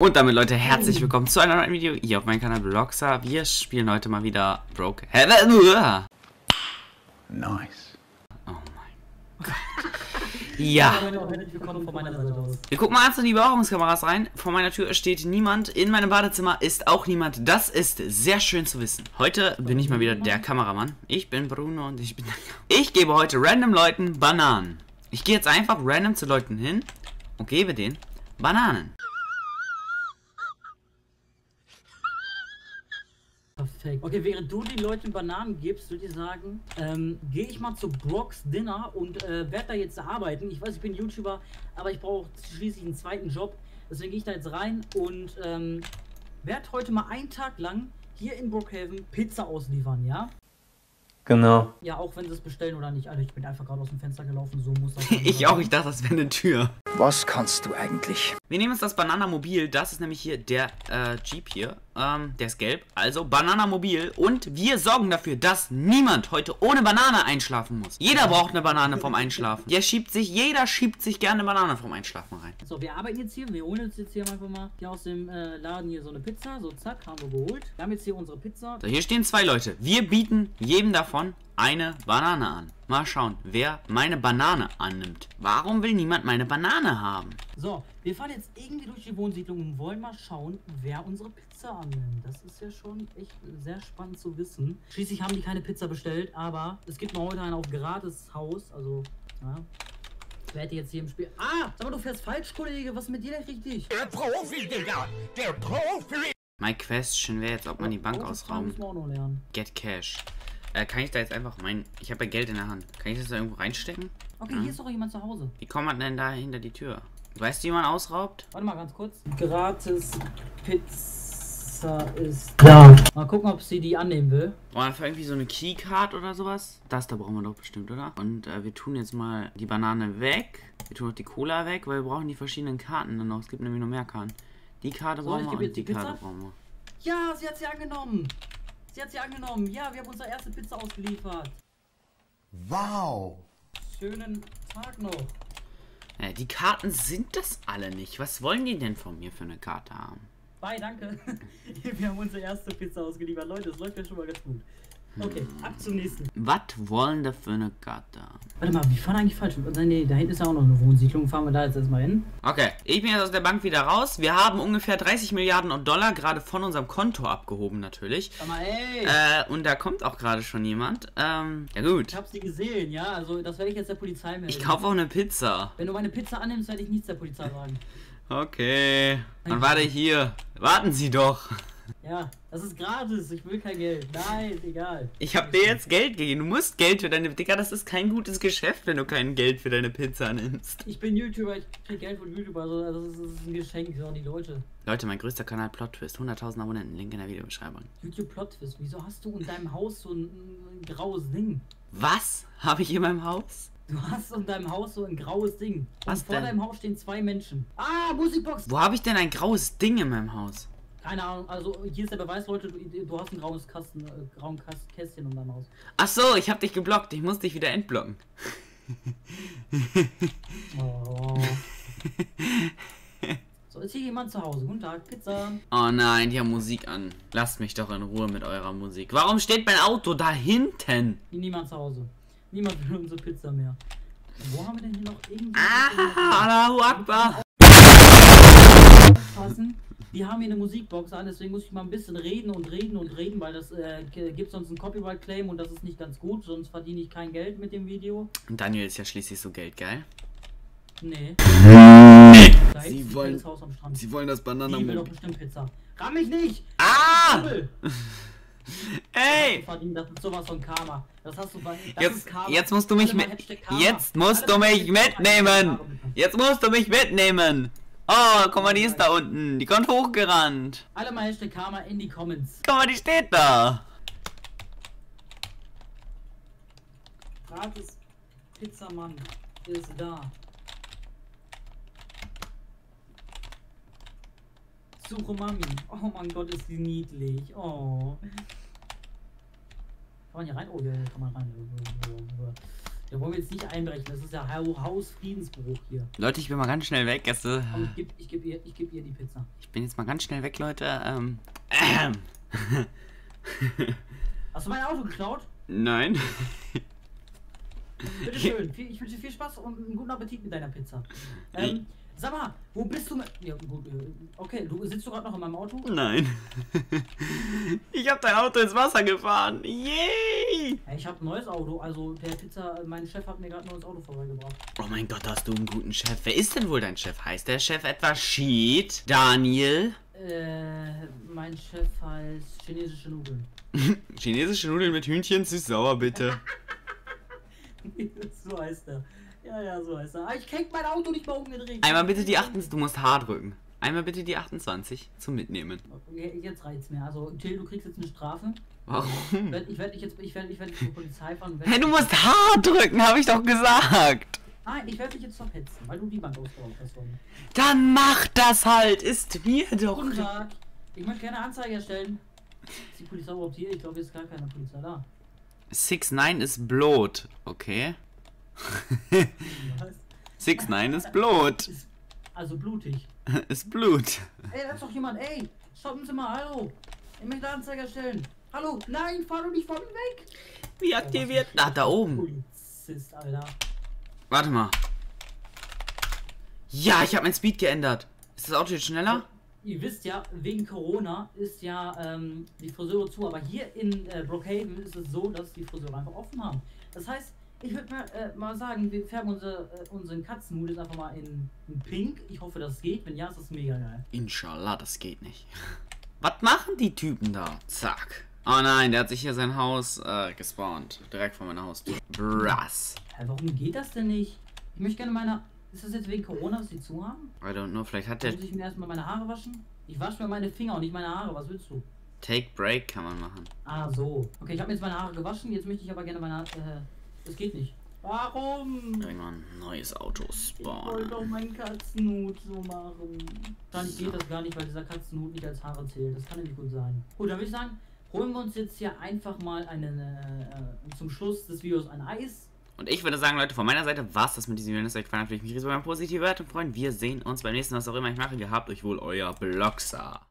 Und damit Leute, herzlich willkommen zu einem neuen Video hier auf meinem Kanal Bloxa. Wir spielen heute mal wieder Broke Heaven. Nice. Oh mein Gott. Ja. Wir gucken mal eins in die Überwachungskameras rein. Vor meiner Tür steht niemand. In meinem Badezimmer ist auch niemand. Das ist sehr schön zu wissen. Heute bin ich mal wieder der Kameramann. Ich bin Bruno und ich bin... Ich gebe heute random Leuten Bananen. Ich gehe jetzt einfach random zu Leuten hin und gebe denen Bananen. Perfekt. Okay, während du den Leuten Bananen gibst, würde ich sagen, ähm, gehe ich mal zu Brock's Dinner und äh, werde da jetzt arbeiten. Ich weiß, ich bin YouTuber, aber ich brauche schließlich einen zweiten Job. Deswegen gehe ich da jetzt rein und ähm, werde heute mal einen Tag lang hier in Brookhaven Pizza ausliefern, ja? Genau. Ja, auch wenn sie es bestellen oder nicht. Alter, ich bin einfach gerade aus dem Fenster gelaufen, so muss das Ich auch, ich dachte, das wäre eine Tür. Was kannst du eigentlich? Wir nehmen uns das Banana Mobil. Das ist nämlich hier der äh, Jeep hier. Ähm, der ist gelb. Also Banana Mobil. Und wir sorgen dafür, dass niemand heute ohne Banane einschlafen muss. Jeder braucht eine Banane vom Einschlafen. Der schiebt sich, jeder schiebt sich gerne eine Banane vom Einschlafen rein. So, wir arbeiten jetzt hier. Wir holen uns jetzt hier einfach mal hier aus dem äh, Laden hier so eine Pizza. So, zack, haben wir geholt. Wir haben jetzt hier unsere Pizza. So, hier stehen zwei Leute. Wir bieten jedem davon eine Banane an. Mal schauen, wer meine Banane annimmt. Warum will niemand meine Banane haben? So, wir fahren jetzt irgendwie durch die Wohnsiedlung und wollen mal schauen, wer unsere Pizza annimmt. Das ist ja schon echt sehr spannend zu wissen. Schließlich haben die keine Pizza bestellt, aber es gibt noch heute ein auf gratis Haus. Also, ja. Wer hätte jetzt hier im Spiel... Ah, sag mal, du fährst falsch, Kollege. Was ist mit dir denn richtig? Der Profi, Digga! Der Profi! My question wäre jetzt, ob man die Bank noch lernen. Get Cash. Äh, kann ich da jetzt einfach mein... Ich habe ja Geld in der Hand. Kann ich das da irgendwo reinstecken? Okay, hier ist doch jemand zu Hause. Wie kommt man denn da hinter die Tür? Weißt du, wie man ausraubt? Warte mal ganz kurz. Gratis Pizza ist da. Mal gucken, ob sie die annehmen will. Brauchen wir einfach irgendwie so eine Keycard oder sowas? Das da brauchen wir doch bestimmt, oder? Und äh, wir tun jetzt mal die Banane weg. Wir tun auch die Cola weg, weil wir brauchen die verschiedenen Karten dann noch. Es gibt nämlich nur mehr Karten. Die Karte So, brauchen wir und die die Karte brauchen wir. Ja, sie hat sie angenommen. Sie hat sie angenommen. Ja, wir haben unsere erste Pizza ausgeliefert. Wow! Schönen Tag noch. Äh, die Karten sind das alle nicht. Was wollen die denn von mir für eine Karte haben? Bye, danke. wir haben unsere erste Pizza ausgeliefert. Leute, das läuft ja schon mal ganz gut. Okay, ab zum nächsten. Was wollen da für eine Karte? Warte mal, wir fahren eigentlich falsch. Nee, da hinten ist ja auch noch eine Wohnsiedlung. Fahren wir da jetzt erstmal hin. Okay, ich bin jetzt aus der Bank wieder raus. Wir haben ungefähr 30 Milliarden Dollar gerade von unserem Konto abgehoben natürlich. Sag mal, ey. Äh, und da kommt auch gerade schon jemand. Ähm, ja gut. Ich hab sie gesehen, ja. Also, das werde ich jetzt der Polizei melden. Ich kaufe auch eine Pizza. Wenn du meine Pizza annimmst, werde ich nichts der Polizei sagen. Okay. Dann warte hier. Warten Sie doch. Ja, das ist gratis. Ich will kein Geld. Nein, egal. Ich habe dir jetzt Geld gegeben. Du musst Geld für deine... Digga, das ist kein gutes Geschäft, wenn du kein Geld für deine Pizza nimmst. Ich bin YouTuber, ich krieg Geld von YouTuber, also das ist, das ist ein Geschenk für die Leute. Leute, mein größter Kanal Plot Twist. 100.000 Abonnenten. Link in der Videobeschreibung. YouTube Plot Twist, wieso hast du in deinem Haus so ein, ein graues Ding? Was habe ich in meinem Haus? Du hast in deinem Haus so ein graues Ding. Und Was vor denn? deinem Haus stehen zwei Menschen. Ah, Musikbox! Wo habe ich denn ein graues Ding in meinem Haus? Keine Ahnung, also hier ist der Beweis, Leute, du, du hast ein graues Kasten, äh, grauen Kästchen um dein Haus. Ach so, ich habe dich geblockt. Ich muss dich wieder entblocken. Oh. so, ist hier jemand zu Hause? Guten Tag, Pizza. Oh nein, die haben Musik an. Lasst mich doch in Ruhe mit eurer Musik. Warum steht mein Auto da hinten? Niemand zu Hause. Niemand will unsere Pizza mehr. Wo haben wir denn hier noch irgendwie... Ah, Allahu Akbar. passen. Wir haben hier eine Musikbox an, deswegen muss ich mal ein bisschen reden und reden und reden, weil das äh, gibt sonst einen Copyright-Claim und das ist nicht ganz gut, sonst verdiene ich kein Geld mit dem Video. Daniel ist ja schließlich so geldgeil. Nee. Sie wollen-. Sie wollen das Die will doch bestimmt Pizza. Ramm mich nicht! Ah! Ey! Das ist sowas von Karma. Das hast du bei. Das Jetzt, ist Karma. jetzt musst du mich mit. Jetzt musst Alle du mich mitnehmen! Jetzt musst du mich mitnehmen! Oh, guck mal, die ist da unten. Die kommt hochgerannt. Alle mal Hashtag Karma in die Comments. Guck mal, die steht da. Gratis Pizzamann ist da. Suche Mami. Oh mein Gott, ist die niedlich. Oh. Kann man hier rein? Oh, ja, kann man rein. Da wollen wir jetzt nicht einbrechen. Das ist ja Hau- Hausfriedensbruch hier. Leute, ich bin mal ganz schnell weg. Also, Aber ich gebe ich geb ihr, ich geb ihr die Pizza. ich bin jetzt mal ganz schnell weg, Leute. Ähm. Hast du mein Auto geklaut? Nein. Bitte schön. Ich wünsche dir viel Spaß und einen guten Appetit mit deiner Pizza. Ähm, sag mal, wo bist du? mit- Ja, gut. äh, Okay, du sitzt du gerade noch in meinem Auto? Nein. Ich habe dein Auto ins Wasser gefahren. Yay! Ich habe ein neues Auto. Also der Pizza, mein Chef hat mir gerade ein neues Auto vorbeigebracht. Oh mein Gott, hast du einen guten Chef. Wer ist denn wohl dein Chef? Heißt der Chef etwa Sheet? Daniel? Äh, mein Chef heißt chinesische Nudeln. Chinesische Nudeln mit Hühnchen süß-sauer, bitte. so heißt er. Ja, ja, so heißt er. Ah, ich krieg mein Auto nicht mal umgedreht. Einmal bitte die 28. Du musst H drücken. Einmal bitte die 28 zum Mitnehmen. Okay, Jetzt reizt mir. Also, Till, du kriegst jetzt eine Strafe. Ich Warum? werde ich werd dich jetzt, ich werde ich werd dich zur Polizei fahren. Hä, du musst H drücken, habe ich doch gesagt. Nein, ich werde dich jetzt verpetzen, weil du die Bank ausgeraubt hast. Dann mach das halt. Ist mir doch. Guten Tag. Ich möchte gerne Anzeige erstellen. Ist die Polizei überhaupt hier? Ich glaube, hier ist gar keine Polizei da. 6 9 ist Blut. Okay. 6 9 ist Blut. Ist also blutig. Ist Blut. Ey, da ist doch jemand. Ey, stoppen Sie mal. Hallo. Ich möchte Anzeige erstellen. Hallo. Nein, fahr doch nicht vor mir weg. Wie aktiviert? Ah, da oben. Polizist, Alter. Warte mal. Ja, ich habe mein Speed geändert. Ist das Auto jetzt schneller? Ihr wisst ja, wegen Corona ist ja ähm, die Friseure zu, aber hier in äh, Brookhaven ist es so, dass die Friseure einfach offen haben. Das heißt, ich würde mal, äh, mal sagen, wir färben unsere, äh, unseren Katzenhut jetzt einfach mal in, in Pink. Ich hoffe, das geht. Wenn ja, ist das mega geil. Inshallah, das geht nicht. Was machen die Typen da? Zack. Oh nein, der hat sich hier sein Haus äh, gespawnt. Direkt vor meiner Haustür. Brass. Hä, warum geht das denn nicht? Ich möchte gerne meine. Ist das jetzt wegen Corona, dass die zu haben? I don't know, vielleicht hat der Muss ich mir erstmal meine Haare waschen? Ich wasche mir meine Finger und nicht meine Haare. Was willst du? Take Break kann man machen. Ah, so. Okay, ich habe jetzt meine Haare gewaschen. Jetzt möchte ich aber gerne meine. Äh, das geht nicht. Warum? Irgendwann ein neues Auto Ich wollte doch spawnen. meinen Katzenhut so machen. Wahrscheinlich geht das gar nicht, weil dieser Katzenhut nicht als Haare zählt. Das kann ja nicht gut sein. Gut, dann würde ich sagen, holen wir uns jetzt hier einfach mal einen, äh, äh, zum Schluss des Videos ein Eis. Und ich würde sagen, Leute, von meiner Seite war's das mit diesem Video. Wenn es euch gefallen hat, würde ich mich riesig über eine positive Wertung freuen. Wir sehen uns beim nächsten, was auch immer ich mache. Gehabt euch wohl, euer Blocksar.